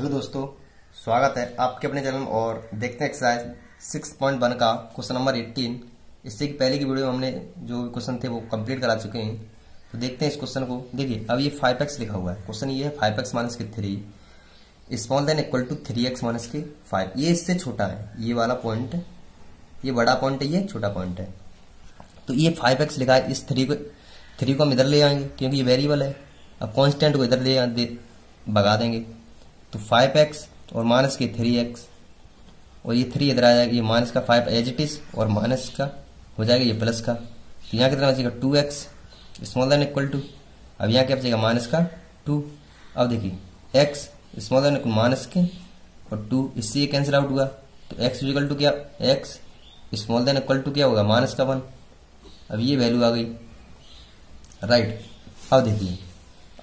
Hello दोस्तों, स्वागत है आपके अपने चैनल और देखते हैं एक्सरसाइज सिक्स पॉइंट वन का क्वेश्चन नंबर एट्टीन इससे की पहले की वीडियो में हमने जो क्वेश्चन थे वो कंप्लीट करा चुके हैं। तो देखते हैं इस क्वेश्चन को। देखिए, अब ये फाइव एक्स लिखा हुआ है। क्वेश्चन ये है फाइव एक्स माइनस के three small than equal to three x minus के फाइव ये इससे छोटा है। ये वाला पॉइंट ये बड़ा पॉइंट है, ये छोटा पॉइंट है। तो ये फाइव एक्स लिखा है। इस थ्री को थ्री को हम इधर ले आएँगे, क्योंकि ये वेरिएबल है। अब कांस्टेंट को इधर ले भगा देंगे। तो फाइव एक्स और माइनस के थ्री एक्स और ये थ्री इधर आ जाएगा, ये माइनस का फाइव एज इट इज़ और माइनस का हो जाएगा ये प्लस का। तो यहाँ कितना बचेगा? Two x small than equal to अब यहाँ क्या बचेगा? माइनस का टू अब देखिए x small than equal minus के और टू इससे ये कैंसिल आउट हुआ। तो एक्स इक्वल टू क्या? X small than equal to क्या होगा? माइनस का वन अब ये वैल्यू आ गई। राइट अब देखिए।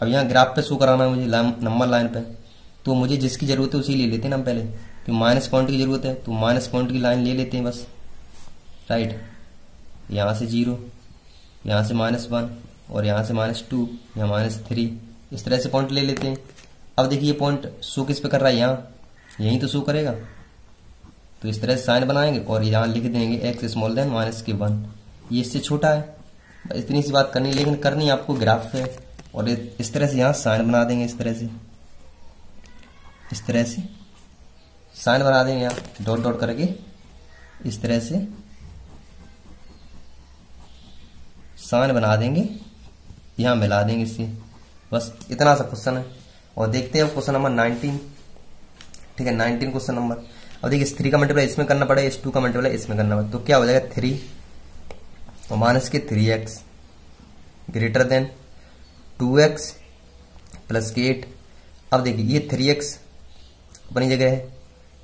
अब यहाँ ग्राफ पे शो कराना है मुझे नंबर लाइन पे। तो मुझे जिसकी ज़रूरत है उसी ले लेते हैं ना पहले। कि माइनस पॉइंट की ज़रूरत है तो माइनस पॉइंट की लाइन ले लेते हैं बस। राइट यहाँ से ज़ीरो यहाँ से माइनस वन और यहाँ से माइनस टू यहाँ माइनस थ्री इस तरह से पॉइंट ले लेते हैं। अब देखिए ये पॉइंट शो किस पे कर रहा है यहाँ। यहीं तो शो करेगा। तो इस तरह से साइन बनाएँगे और यहाँ लिख देंगे एक्स स्मॉल देन माइनस के वन ये इससे छोटा है। इतनी सी बात करनी लेकिन करनी आपको ग्राफ है और इस तरह से यहाँ साइन बना देंगे इस तरह से। इस तरह से। साइन बना देंगे यहाँ डॉट डॉट करके। इस तरह से। साइन बना देंगे। यहाँ मिला देंगे इससे बस इतना सा क्वेश्चन है। और देखते हैं क्वेश्चन नंबर नाइनटीन। ठीक है, नाइनटीन क्वेश्चन नंबर। अब देखिए थ्री का मल्टीप्लाई इसमें करना पड़ेगा, इस टू का मल्टीप्लाई इसमें करना पड़ेगा। तो क्या हो जाएगा? थ्री और माइनस के three x greater than two x plus के एट अब देखिए, ये थ्री एक्स अपनी जगह है।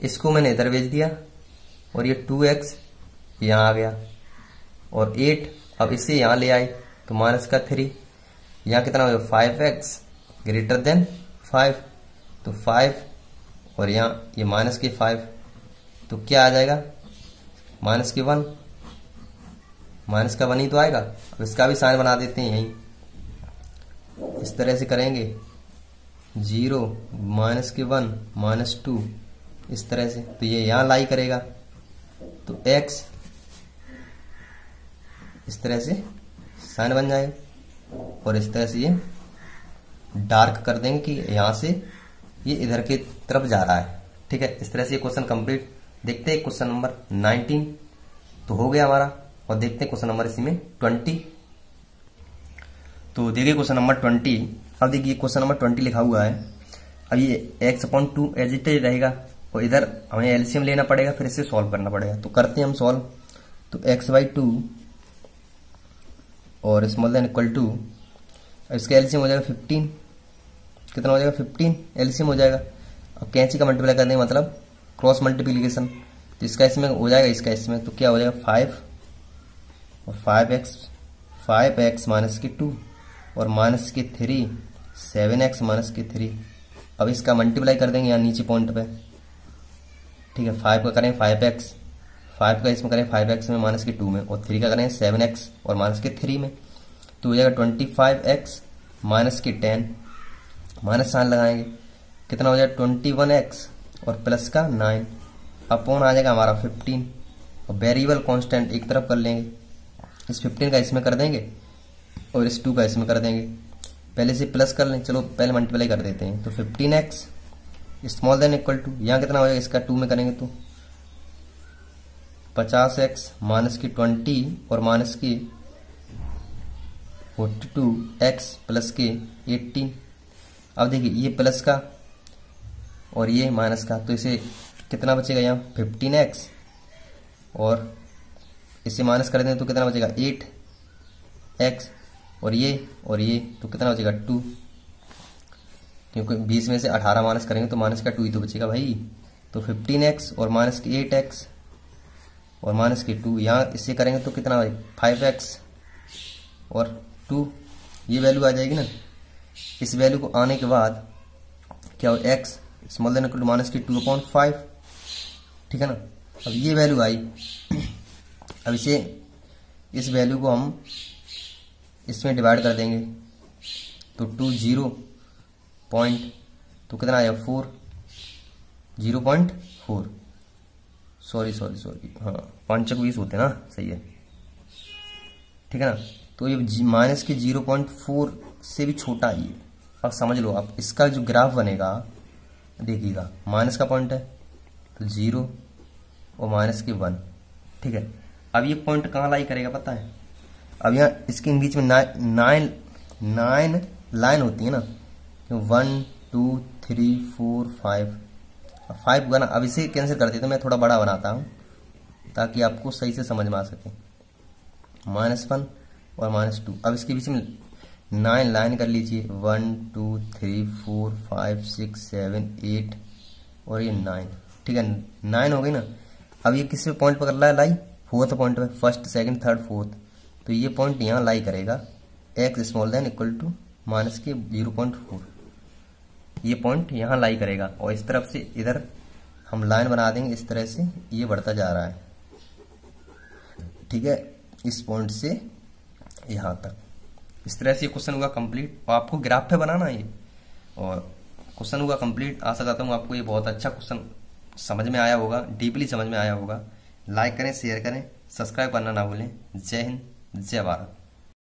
इसको मैंने इधर भेज दिया और ये टू एक्स यहाँ आ गया और एट अब इसे यहाँ ले आए तो माइनस का थ्री यहाँ कितना हो गया? Five x greater than five तो फाइव और यहाँ ये माइनस के फाइव तो क्या आ जाएगा? माइनस के वन माइनस का वन ही तो आएगा। अब इसका भी साइन बना देते हैं यहीं। इस तरह से करेंगे। ज़ीरो, माइनस के वन, माइनस टू, इस तरह से। तो ये यहाँ लाई करेगा। तो एक्स इस तरह से साइन बन जाएगा और इस तरह से ये डार्क कर देंगे कि यहाँ से ये इधर की तरफ़ जा रहा है। ठीक है? इस तरह से क्वेश्चन कंप्लीट देखते हैं क्वेश्चन नंबर 19 तो हो गया हमारा। और देखते हैं क्वेश्चन नंबर इसी में 20 तो देखिए क्वेश्चन नंबर 20 अब देखिए क्वेश्चन नंबर ट्वेंटी लिखा हुआ है। अब ये एक्स अपॉन टू एजिटेड रहेगा, और इधर हमें एलसीएम लेना पड़ेगा, फिर इसे सॉल्व करना पड़ेगा। तो करते हैं हम सॉल्व तो एक्स बाई टू और स्मॉल देन इक्वल टू इसका एलसीएम हो जाएगा फिफ्टीन कितना हो जाएगा? फिफ्टीन एलसीएम हो जाएगा। अब कैंची का मल्टीप्लाई कर देंगे मतलब क्रॉस मल्टीप्लीकेशन तो इसका इसमें हो जाएगा, इसका इसमें तो क्या हो जाएगा? फाइव और five x five x minus के टू और माइनस के थ्री सेवन एक्स माइनस के थ्री। अब इसका मल्टीप्लाई कर देंगे यहाँ नीचे पॉइंट पे। ठीक है, फाइव का करें फाइव एक्स। फाइव का इसमें करें फाइव एक्स में माइनस के टू में और थ्री का करें सेवन एक्स और माइनस के थ्री में। तो हो जाएगा ट्वेंटी फाइव एक्स माइनस के टेन, माइनस साइन लगाएँगे, कितना हो जाएगा ट्वेंटी वन एक्स और प्लस का नाइन। अपॉन आ जाएगा हमारा फिफ्टीन? और वेरिएबल कांस्टेंट एक तरफ़ कर लेंगे। इस फिफ्टीन का इसमें कर देंगे और इस टू का इसमें कर देंगे। पहले से प्लस कर लें, चलो पहले मल्टीप्लाई कर देते हैं। तो fifteen x small than equal to यहाँ कितना हो जाएगा इसका टू में करेंगे तो पचास एक्स माइनस की ट्वेंटी और माइनस की फोर्टी टू एक्स प्लस के एट्टीन अब देखिए, ये प्लस का और ये माइनस का तो इसे कितना बचेगा यहाँ? फिफ्टीन एक्स और इसे माइनस कर दें तो कितना बचेगा? एट एक्स और ये और ये तो कितना बचेगा? टू क्योंकि बीस में से अठारह माइनस करेंगे तो माइनस का टू ही तो बचेगा भाई। तो फिफ्टीन एक्स और माइनस की एट एक्स और माइनस की टू यहाँ इससे करेंगे तो कितना भाई फाइव एक्स और टू ये वैल्यू आ जाएगी ना? इस वैल्यू को आने के बाद क्या हो? X small than two minus की टू अपॉइंट फाइव ठीक है ना? अब ये वैल्यू आई। अब इसे, इस वैल्यू को हम इसमें डिवाइड कर देंगे। तो टू ज़ीरो पॉइंट तो कितना आया? Four zero point four sorry sorry sorry हाँ पाँच बीस होते ना? सही है। ठीक है ना? तो ये माइनस के ज़ीरो पॉइंट फोर से भी छोटा है अब समझ लो आप इसका जो ग्राफ बनेगा, देखिएगा माइनस का पॉइंट है तो ज़ीरो और माइनस के वन ठीक है? अब ये पॉइंट कहाँ लाई करेगा, पता है? अब यहाँ इसके बीच में नाइन नाइन लाइन होती है ना one two three four five five बना अब इसे कैंसिल करते तो मैं थोड़ा बड़ा बनाता हूँ, ताकि आपको सही से समझ में आ सके। माइनस वन और माइनस टू अब इसके बीच में नाइन लाइन कर लीजिए। One two three four five six seven eight और ये नाइन ठीक है नाइन हो गई ना? अब ये किस पॉइंट पर कर रहा है लाई फोर्थ पॉइंट पर फ़र्स्ट सेकंड थर्ड फोर्थ तो ये पॉइंट यहाँ लाई करेगा x small than equal to minus के ज़ीरो पॉइंट फोर ये पॉइंट यहाँ लाई करेगा और इस तरफ़ से इधर हम लाइन बना देंगे, इस तरह से ये बढ़ता जा रहा है। ठीक है? इस पॉइंट से यहाँ तक। इस तरह से क्वेश्चन हुआ कंप्लीट और आपको ग्राफ पे बनाना है ये। और क्वेश्चन हुआ कंप्लीट आशा करता हूँ आपको ये बहुत अच्छा क्वेश्चन समझ में आया होगा डीपली समझ में आया होगा। लाइक करें शेयर करें सब्सक्राइब करना ना भूलें। जय हिंद। जय भारत